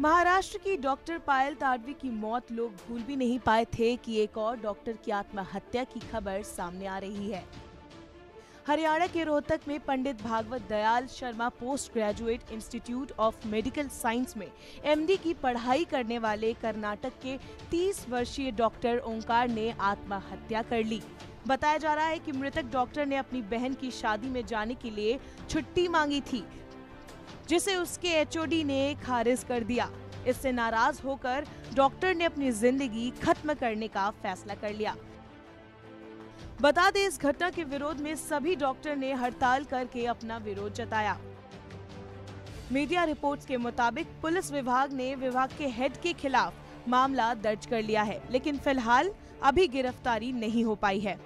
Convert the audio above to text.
महाराष्ट्र की डॉक्टर पायल ताडवी की मौत लोग भूल भी नहीं पाए थे कि एक और डॉक्टर की आत्महत्या की खबर सामने आ रही है। हरियाणा के रोहतक में Pandit Bhagwat Dayal Sharma post graduate institute of medical science में एमडी की पढ़ाई करने वाले कर्नाटक के 30 वर्षीय डॉक्टर ओंकार ने आत्महत्या कर ली। बताया जा रहा है कि मृतक डॉक्टर ने अपनी बहन की शादी में जाने के लिए छुट्टी मांगी थी। जिसे उसके एचओडी ने खारिज कर दिया। इससे नाराज़ होकर डॉक्टर ने अपनी ज़िंदगी खत्म करने का फैसला कर लिया। बता दें, इस घटना के विरोध में सभी डॉक्टर ने हड़ताल करके अपना विरोध जताया। मीडिया रिपोर्ट्स के मुताबिक पुलिस विभाग ने विभाग के हेड के खिलाफ मामला दर्ज कर लिया है, लेकिन फ़िलहाल अभी गिरफ्तारी नहीं हो पाई है।